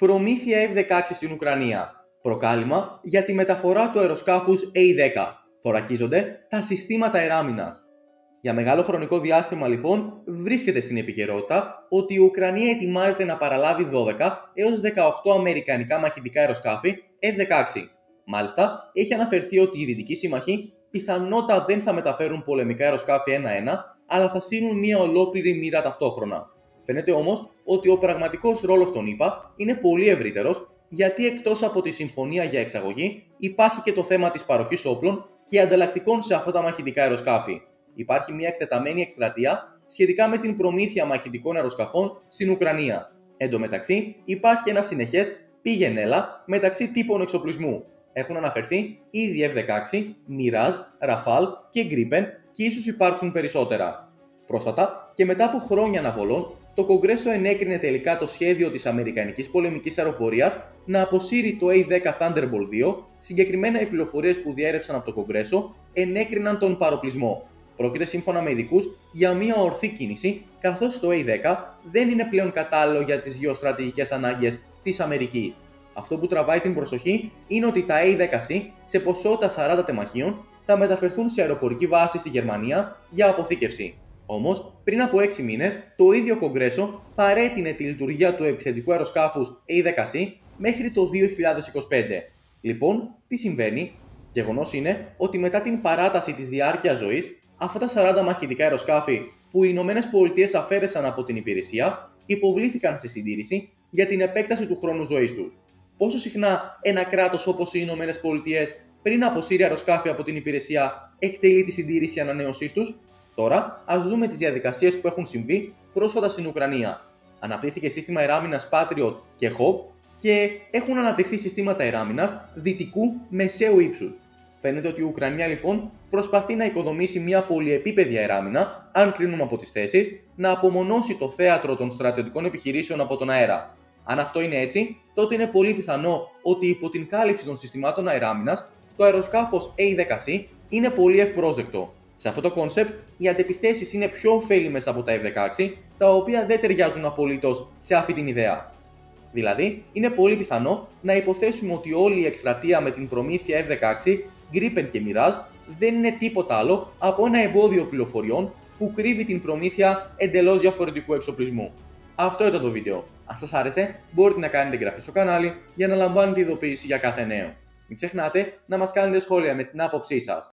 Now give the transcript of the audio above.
Προμήθεια F-16 στην Ουκρανία. Προκάλημα για τη μεταφορά του αεροσκάφους A-10. Θωρακίζονται τα συστήματα εράμινας. Για μεγάλο χρονικό διάστημα λοιπόν βρίσκεται στην επικαιρότητα ότι η Ουκρανία ετοιμάζεται να παραλάβει 12 έως 18 αμερικανικά μαχητικά αεροσκάφη F-16. Μάλιστα, έχει αναφερθεί ότι οι δυτικοί σύμμαχοι πιθανότατα δεν θα μεταφέρουν πολεμικά αεροσκάφη 1-1, αλλά θα στείλουν μια ολόκληρη μοίρα ταυτόχρονα. Φαίνεται όμως ότι ο πραγματικός ρόλος των ΗΠΑ είναι πολύ ευρύτερος, γιατί εκτός από τη συμφωνία για εξαγωγή υπάρχει και το θέμα της παροχής όπλων και ανταλλακτικών σε αυτά τα μαχητικά αεροσκάφη. Υπάρχει μια εκτεταμένη εκστρατεία σχετικά με την προμήθεια μαχητικών αεροσκαφών στην Ουκρανία. Εν τω μεταξύ, υπάρχει ένα συνεχές πήγαινέλα μεταξύ τύπων εξοπλισμού. Έχουν αναφερθεί ήδη F-16, Mirage, Rafale και Gripen και ίσως υπάρξουν περισσότερα. Πρόσφατα και μετά από χρόνια αναβολών, το Κογκρέσο ενέκρινε τελικά το σχέδιο της Αμερικανικής πολεμικής αεροπορίας να αποσύρει το A-10 Thunderbolt 2, συγκεκριμένα οι πληροφορίες που διέρευσαν από το Κογκρέσο ενέκριναν τον παροπλισμό. Πρόκειται σύμφωνα με ειδικούς για μια ορθή κίνηση, καθώς το A-10 δεν είναι πλέον κατάλληλο για τις γεωστρατηγικές ανάγκες της Αμερικής. Αυτό που τραβάει την προσοχή είναι ότι τα A-10C σε ποσότητα 40 τεμαχίων θα μεταφερθούν σε αεροπορική βάση στη Γερμανία για αποθήκευση. Όμως, πριν από 6 μήνες, το ίδιο Κογκρέσο παρέτεινε τη λειτουργία του επιθετικού αεροσκάφους A10C μέχρι το 2025. Λοιπόν, τι συμβαίνει, γεγονός είναι ότι μετά την παράταση της διάρκειας ζωής, αυτά τα 40 μαχητικά αεροσκάφη που οι Ηνωμένες Πολιτείες αφαίρεσαν από την υπηρεσία υποβλήθηκαν στη συντήρηση για την επέκταση του χρόνου ζωής τους. Πόσο συχνά ένα κράτος όπως οι Ηνωμένες Πολιτείες πριν αποσύρει αεροσκάφη από την υπηρεσία εκτελεί τη συντήρηση ανανέωσής τους, Τώρα, ας δούμε τις διαδικασίες που έχουν συμβεί πρόσφατα στην Ουκρανία. Αναπτύχθηκε σύστημα εράμινας Patriot και HOP και έχουν αναπτυχθεί συστήματα εράμινας δυτικού μεσαίου ύψους. Φαίνεται ότι η Ουκρανία λοιπόν προσπαθεί να οικοδομήσει μια πολυεπίπεδη εράμινα, αν κρίνουμε από τις θέσεις, να απομονώσει το θέατρο των στρατιωτικών επιχειρήσεων από τον αέρα. Αν αυτό είναι έτσι, τότε είναι πολύ πιθανό ότι υπό την κάλυψη των συστημάτων αεράμινα, το αεροσκάφος A10C είναι πολύ ευπρόσδεκτο σε αυτό το κόνσεπτ, οι αντεπιθέσεις είναι πιο ωφέλιμες από τα F-16, τα οποία δεν ταιριάζουν απολύτως σε αυτή την ιδέα. Δηλαδή, είναι πολύ πιθανό να υποθέσουμε ότι όλη η εκστρατεία με την προμήθεια F-16, Gripen και Mirage δεν είναι τίποτα άλλο από ένα εμπόδιο πληροφοριών που κρύβει την προμήθεια εντελώς διαφορετικού εξοπλισμού. Αυτό ήταν το βίντεο. Αν σας άρεσε, μπορείτε να κάνετε εγγραφή στο κανάλι για να λαμβάνετε ειδοποίηση για κάθε νέο. Μην ξεχνάτε να μας κάνετε σχόλια με την άποψή σας.